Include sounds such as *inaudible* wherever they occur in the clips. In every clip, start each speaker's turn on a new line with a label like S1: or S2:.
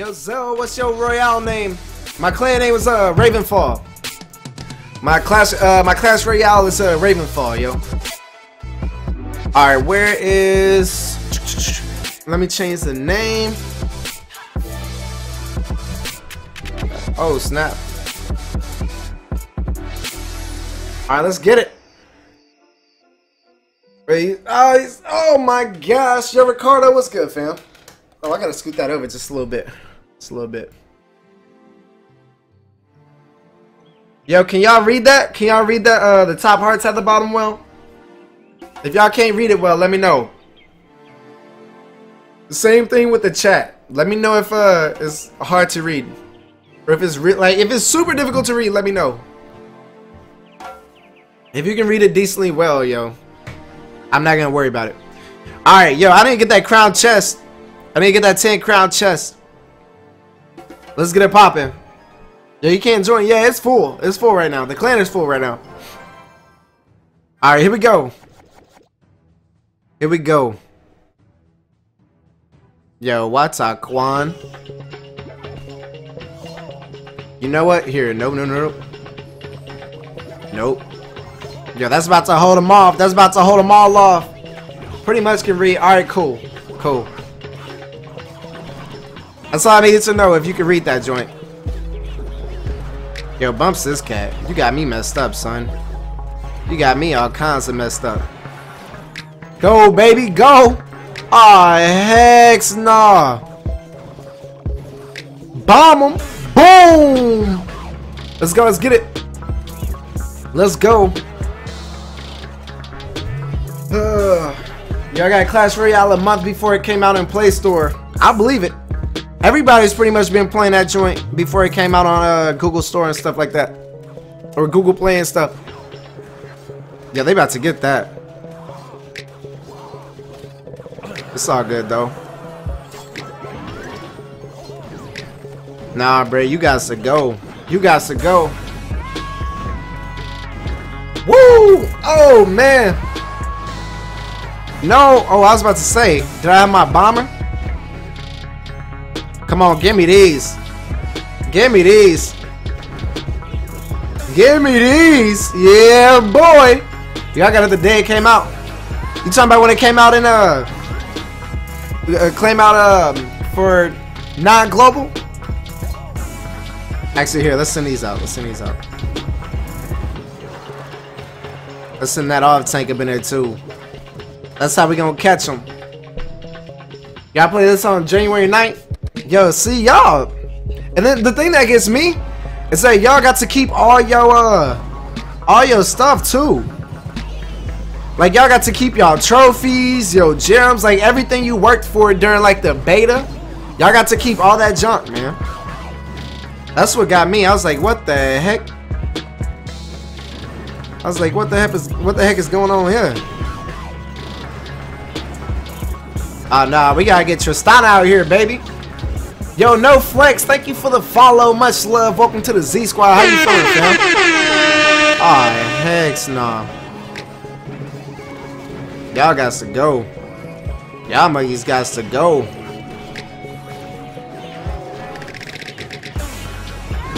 S1: Yo, Zell, what's your royale name? My clan name is uh Ravenfall. My class uh my class royale is uh Ravenfall, yo. Alright, where is let me change the name. Oh snap. Alright, let's get it. Wait, oh, oh my gosh, yo Ricardo, what's good, fam? Oh, I gotta scoot that over just a little bit. Just a little bit. Yo, can y'all read that? Can y'all read that? Uh, the top hearts at the bottom well? If y'all can't read it well, let me know. The same thing with the chat. Let me know if uh it's hard to read, or if it's re like if it's super difficult to read. Let me know. If you can read it decently well, yo, I'm not gonna worry about it. All right, yo, I didn't get that crown chest. I didn't get that 10 crown chest. Let's get it popping. Yeah, you can't join. Yeah, it's full. It's full right now. The clan is full right now. Alright, here we go. Here we go. Yo, what's up, Quan? You know what? Here, no, no, no, no. Nope. Yo, that's about to hold them off. That's about to hold them all off. Pretty much can read. Alright, cool. Cool. That's all I needed to know if you can read that joint. Yo, bumps this cat. You got me messed up, son. You got me all kinds of messed up. Go, baby, go! Aw, hex nah. Bomb him! Boom! Let's go, let's get it. Let's go. I got Clash Royale a month before it came out in Play Store. I believe it. Everybody's pretty much been playing that joint before it came out on uh, Google Store and stuff like that. Or Google Play and stuff. Yeah, they about to get that. It's all good though. Nah, bro, you got to go. You got to go. Woo! Oh, man. No. Oh, I was about to say, did I have my bomber? Come on, give me these. Give me these. Give me these. Yeah, boy. Y'all got it the day it came out. You talking about when it came out in uh, uh came out um for non-global? Actually, here, let's send these out. Let's send these out. Let's send that off tank up in there too. That's how we gonna catch them. Y'all play this on January 9th? Yo, see y'all. And then the thing that gets me is that y'all got to keep all your uh all your stuff too. Like y'all got to keep y'all trophies, your gems, like everything you worked for during like the beta. Y'all got to keep all that junk, man. That's what got me. I was like, what the heck? I was like, what the heck is what the heck is going on here? Oh nah, we gotta get Tristana out here, baby. Yo, no flex. Thank you for the follow. Much love. Welcome to the Z Squad. How you feeling, fam? Aw, hex nah. Y'all got to go. Y'all muggies got to go.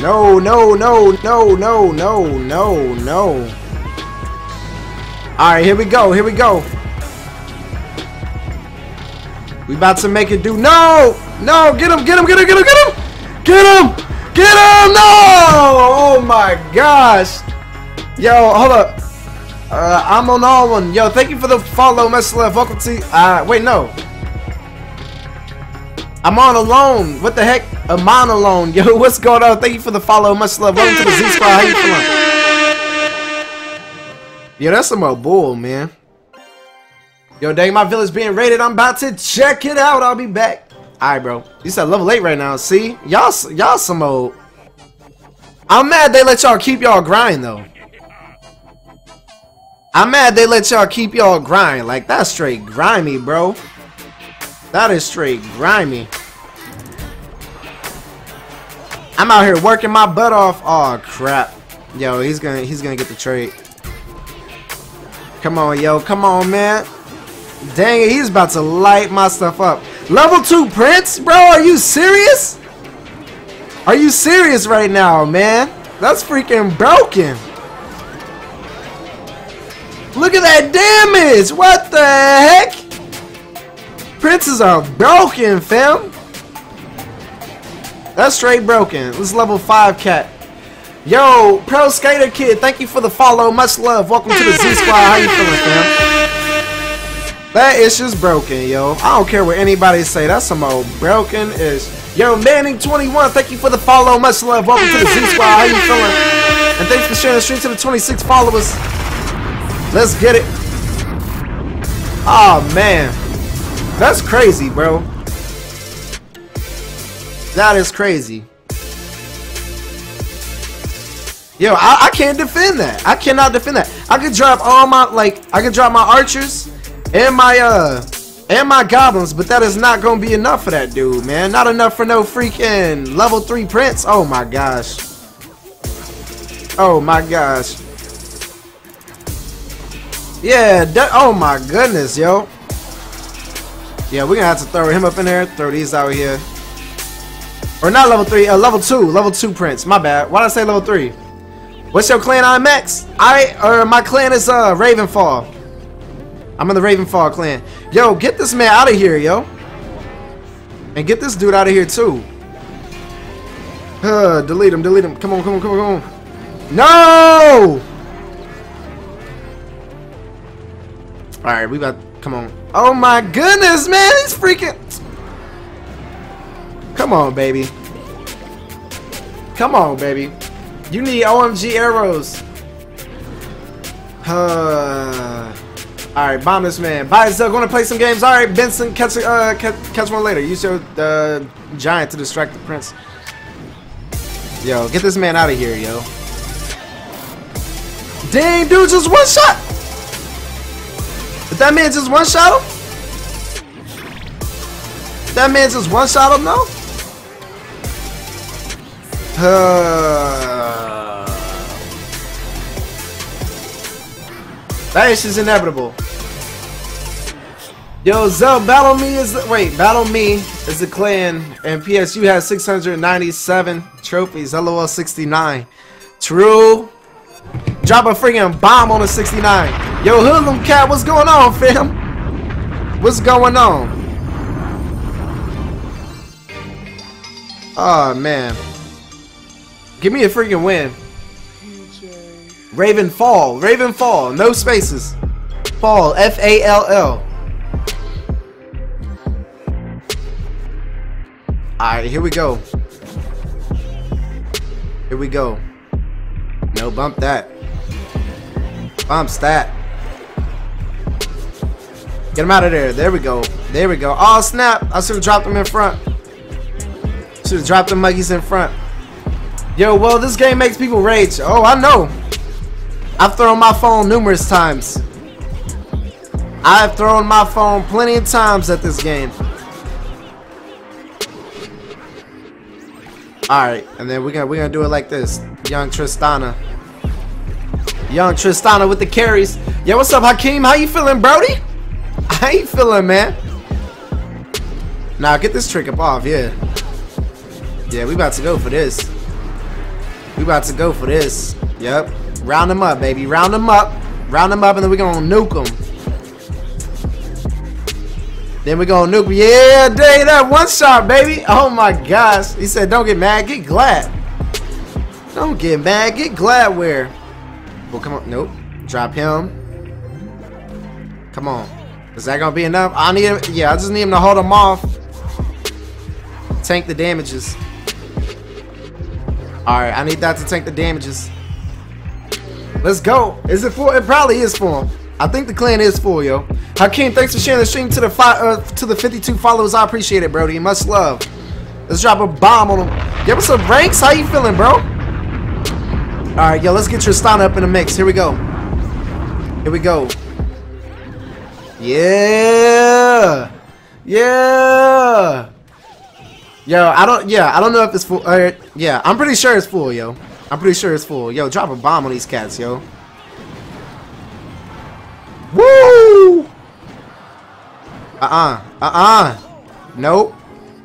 S1: No, no, no, no, no, no, no, no. Alright, here we go. Here we go. We about to make it do. No! No! Get him! Get him! Get him! Get him! Get him! Get him! Get him! No! Oh my gosh! Yo, hold up. Uh, I'm on all one. Yo, thank you for the follow, Mess Left. Welcome to. Uh, wait, no. I'm on alone. What the heck? I'm on alone. *laughs* Yo, what's going on? Thank you for the follow. Much love. Welcome to the Z Squad. How you feeling? Yo, that's some more bull, man. Yo, dang, my village being raided. I'm about to check it out. I'll be back. All right, bro. You said level 8 right now. See? Y'all y'all some old. I'm mad they let y'all keep y'all grind, though. I'm mad they let y'all keep y'all grind. Like, that's straight grimy, bro. That is straight grimy. I'm out here working my butt off. Oh crap. Yo, he's gonna he's gonna get the trade. Come on, yo, come on, man. Dang it, he's about to light my stuff up. Level 2 Prince? Bro, are you serious? Are you serious right now, man? That's freaking broken. Look at that damage! What the heck? Princes are broken, fam. That's straight broken. This is level 5 cat. Yo, Pro Skater Kid, thank you for the follow. Much love. Welcome to the Z Squad. How you feeling, fam? That issue's broken, yo. I don't care what anybody say. That's some old broken ish. Yo, Manning21, thank you for the follow. Much love. Welcome to the Z Squad. How you feeling? And thanks for sharing the stream to the 26 followers. Let's get it. Oh, man. That's crazy, bro. That is crazy. Yo, I, I, can't defend that. I cannot defend that. I could drop all my like I could drop my archers and my uh and my goblins, but that is not gonna be enough for that dude, man. Not enough for no freaking level three prince. Oh my gosh. Oh my gosh. Yeah, oh my goodness, yo. Yeah, we're gonna have to throw him up in there, throw these out here. Or not level 3, uh, level 2, level 2 prince. My bad. Why did I say level 3? What's your clan I'm? I, or my clan is uh, Ravenfall. I'm in the Ravenfall clan. Yo, get this man out of here, yo. And get this dude out of here too. Uh, *sighs* delete him, delete him. Come on, come on, come on, come on. No! Alright, we got come on. Oh my goodness, man, he's freaking Come on, baby. Come on, baby. You need OMG arrows. *sighs* Uh, Alright, bomb this man. Bye, Zug. Gonna play some games. Alright, Benson, catch, uh, catch, catch one later. Use your uh, giant to distract the prince. Yo, get this man out of here, yo. Dang, dude, just one shot! Did that man just one shot him? That man just one shot him, no? Uh, that is inevitable. Yo, Zell, Battle Me is the, wait, Battle Me is the clan, and PSU has 697 trophies. LOL 69. True. Drop a freaking bomb on a 69. Yo, Hoodlum Cat, what's going on, fam? What's going on? Oh man. Give me a freaking win. Raven Fall. Raven Fall. No spaces. Fall. F A L L. Alright, here we go. Here we go. No, bump that. Bump that. Get him out of there. There we go. There we go. Oh, snap. I should have dropped him in front. Should have dropped the muggies in front. Yo, well, this game makes people rage. Oh, I know. I've thrown my phone numerous times. I've thrown my phone plenty of times at this game. Alright, and then we're gonna we're gonna do it like this. Young Tristana. Young Tristana with the carries. Yo, what's up, Hakeem? How you feeling, Brody? *laughs* How you feeling, man? Now get this trick up off, yeah. Yeah, we about to go for this. We about to go for this. Yep. Round them up, baby. Round them up. Round them up, and then we're going to nuke them. Then we're going to nuke. Yeah, day that one shot, baby. Oh, my gosh. He said, don't get mad. Get glad. Don't get mad. Get glad where? Well, come on. Nope. Drop him. Come on. Is that going to be enough? I need him. Yeah, I just need him to hold him off. Tank the damages. Alright, I need that to tank the damages. Let's go. Is it full? It probably is full. I think the clan is full, yo. Hakeem, thanks for sharing the stream to the uh, to the 52 followers. I appreciate it, Brody. Much love. Let's drop a bomb on them. Give us some ranks. How you feeling, bro? Alright, yo, let's get Tristana up in the mix. Here we go. Here we go. Yeah. Yeah. Yo, I don't. Yeah, I don't know if it's full. Uh, yeah, I'm pretty sure it's full, yo. I'm pretty sure it's full. Yo, drop a bomb on these cats, yo. Woo! Uh-uh. Uh-uh. Nope.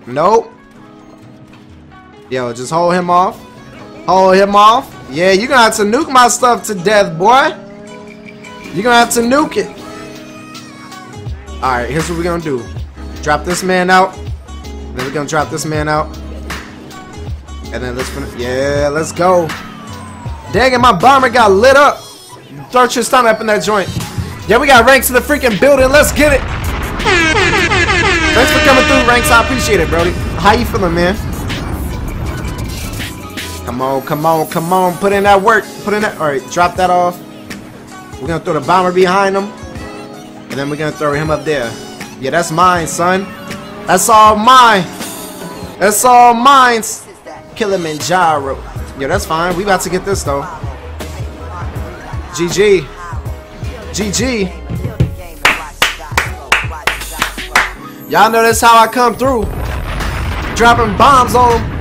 S1: Nope. Yo, just hold him off. Hold him off. Yeah, you're gonna have to nuke my stuff to death, boy. You're gonna have to nuke it. Alright, here's what we're gonna do. Drop this man out. Then we're gonna drop this man out. And then let's finish. Yeah, let's go. Dang it, my bomber got lit up. Throw your stomach up in that joint. Yeah, we got ranks in the freaking building. Let's get it. Thanks for coming through, ranks. I appreciate it, Brody. How you feeling, man? Come on, come on, come on. Put in that work. Put in that. All right, drop that off. We're gonna throw the bomber behind him, and then we're gonna throw him up there. Yeah, that's mine, son. That's all mine. That's all mine. Kilimanjaro. Yeah, that's fine. We about to get this though. GG. GG. Y'all know that's how I come through. Dropping bombs on them.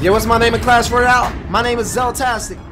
S1: Yeah, what's my name in Clash Royale? My name is Zelltastic.